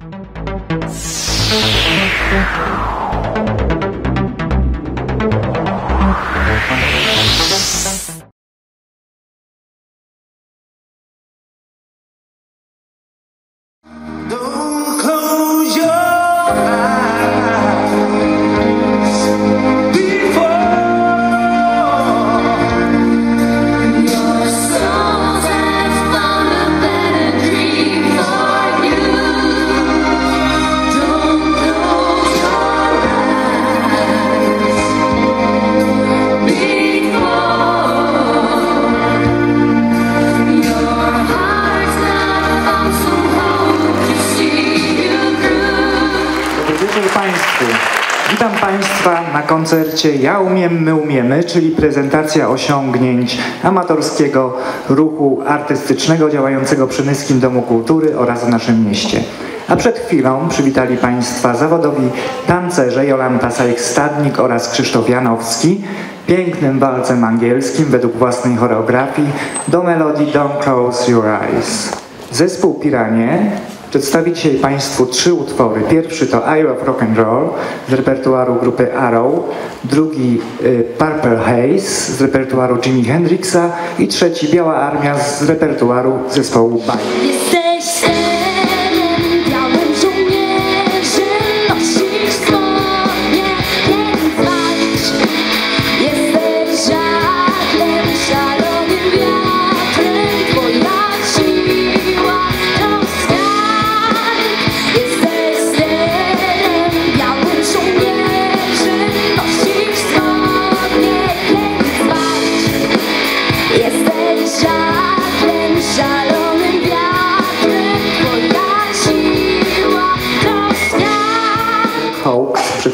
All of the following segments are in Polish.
Don't Państwu. Witam Państwa na koncercie Ja umiem, my umiemy, czyli prezentacja osiągnięć amatorskiego ruchu artystycznego działającego przy Nyskim Domu Kultury oraz w naszym mieście. A przed chwilą przywitali Państwa zawodowi tancerze Jolanta Sajek-Stadnik oraz Krzysztof Janowski pięknym walcem angielskim według własnej choreografii do melodii Don't Close Your Eyes. Zespół Piranie przedstawi dzisiaj Państwu trzy utwory. Pierwszy to Eye of Rock and Roll z repertuaru grupy Arrow, drugi y, Purple Haze z repertuaru Jimi Hendrixa i trzeci Biała Armia z repertuaru zespołu Bye.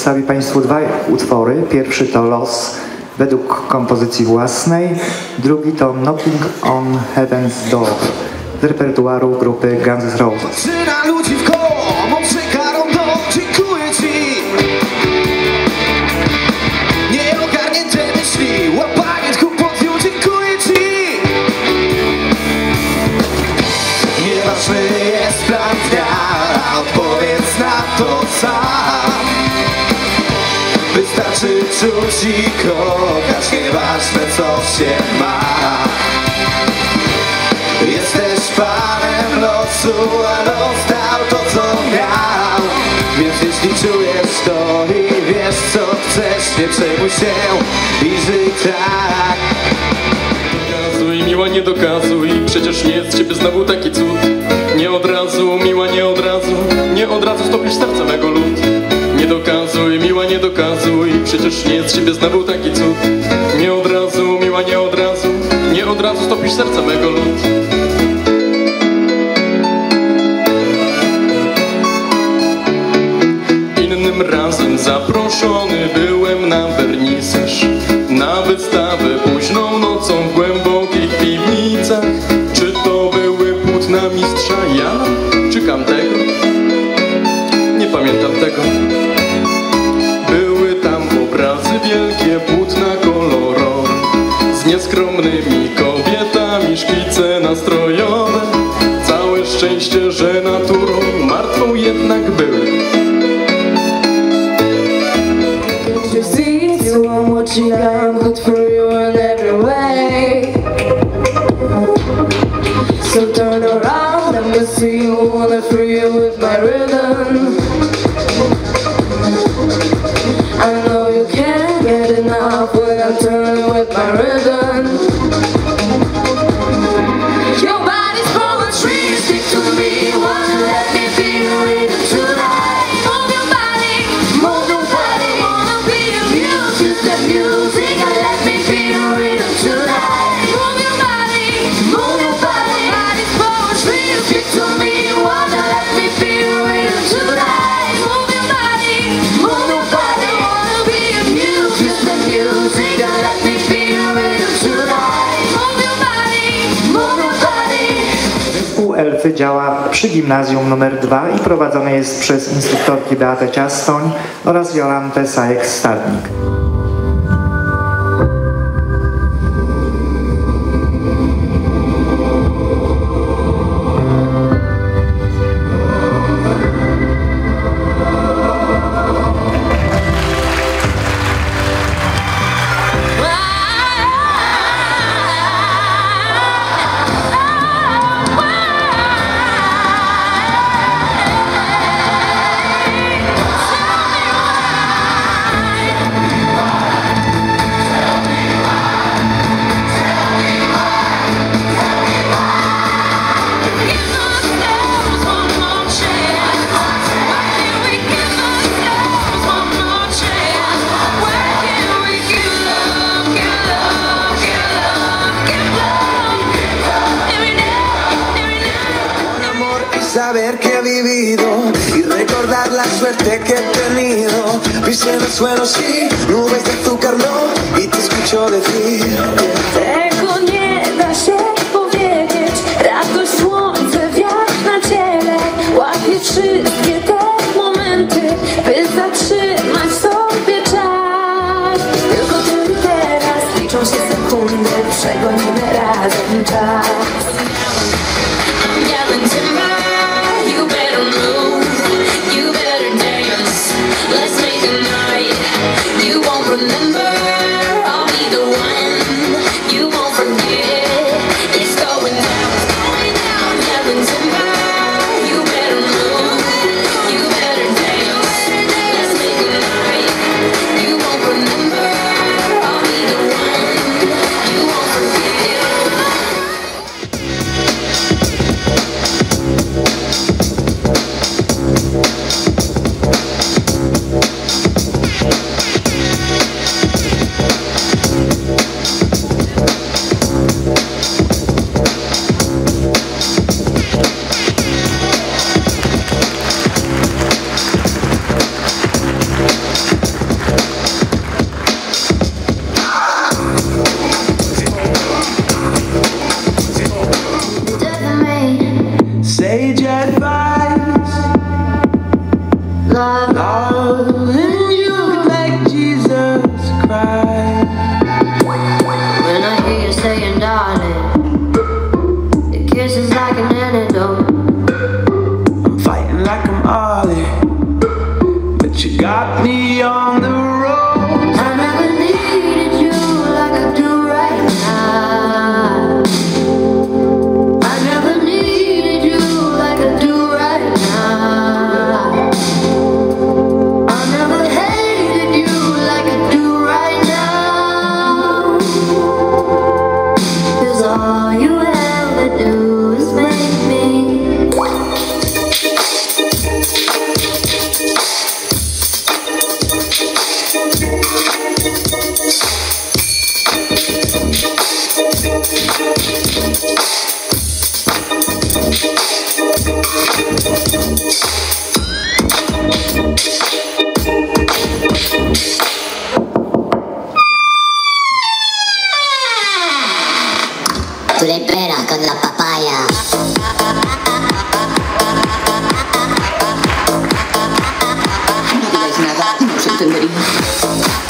Przedstawi Państwu dwa utwory. Pierwszy to Los według kompozycji własnej, drugi to Knocking on Heaven's Door z repertuaru grupy Guns N' Roses. Syna ludzi w koło, mądrze karą do Dziękuję Ci Nieogarnięte myśli, łapanie tchu podwiół Dziękuję Ci Nieważny jest plan dnia Odpowiedz na to sam Wystarczy czuć i kochać Nieważne co się ma. Jesteś panem losu, a los dał to co miał. Więc jeśli czujesz to i wiesz co chcesz Nie przejmuj się i żyj tak. Dokazuj, miła, nie dokazuj, przecież nie jest z ciebie znowu taki cud. Nie od razu, miła, nie od razu, nie od razu stopisz serce mego lud. Przecież nie z ciebie znowu taki cud. Nie od razu, miła, nie od razu, nie od razu stopisz serce mego lud. Innym razem zaproszony byłem szczęście, że działa przy gimnazjum nr 2 i prowadzony jest przez instruktorki Beatę Ciastoń oraz Jolantę Sajek-Stadnik. Saber que he vivido y recordar la suerte que he tenido. El suelo, sí, nubes de azúcar no, y te escucho decir. Tego nie da się powiedzieć Radość, wiatr na ciele wszystkie te momenty By zatrzymać sobie czas Tylko i teraz liczą się sekundy Przegonimy razem czas the kiss is like an antidote. I'm fighting like I'm Ollie, but you got me no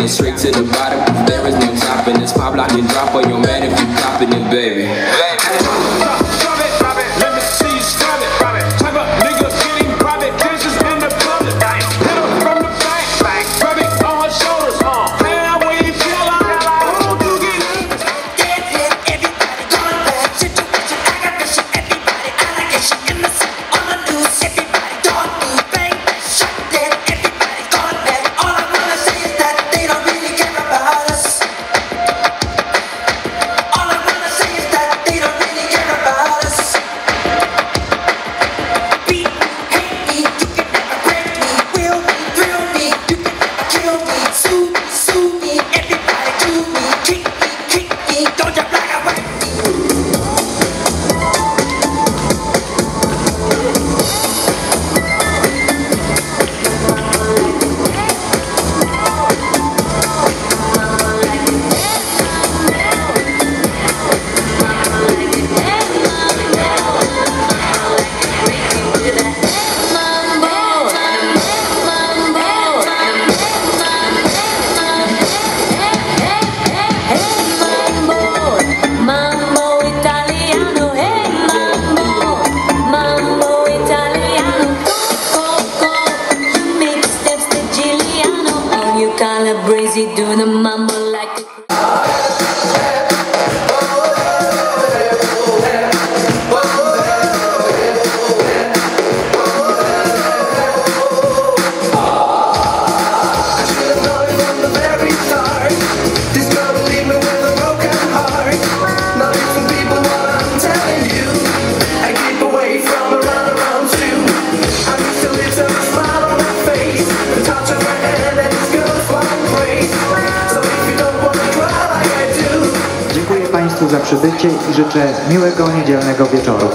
it straight to the bottom. There is no topping this pop lock and drop on your man if you copping it, baby. All za przybycie i życzę miłego niedzielnego wieczoru.